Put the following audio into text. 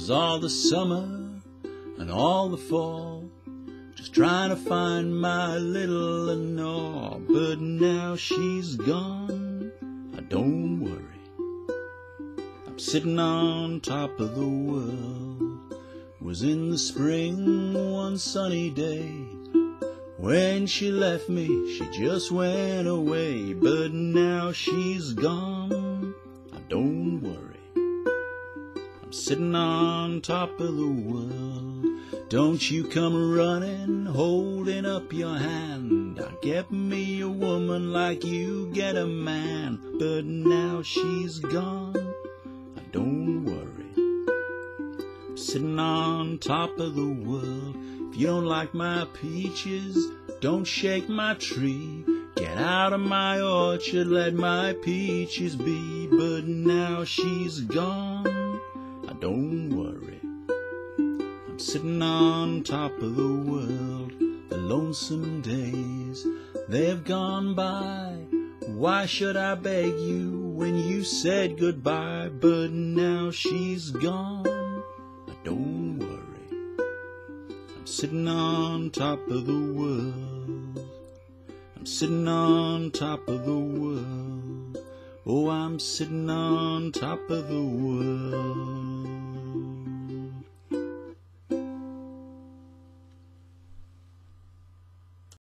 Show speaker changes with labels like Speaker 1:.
Speaker 1: was all the summer and all the fall. Just trying to find my little Lenore, but now she's gone. I don't worry. I'm sitting on top of the world. Was in the spring one sunny day. When she left me, she just went away, but now she's gone. I don't worry. I'm sitting on top of the world. Don't you come running, holding up your hand. I get me a woman like you get a man, but now she's gone. Don't worry. I'm sitting on top of the world. If you don't like my peaches, don't shake my tree. Get out of my orchard, let my peaches be. But now she's gone. Don't worry I'm sitting on top of the world. The lonesome days, they've gone by. Why should I beg you when you said goodbye? But now she's gone. I don't worry. I'm sitting on top of the world. I'm sitting on top of the world. Oh, I'm sitting on top of the world.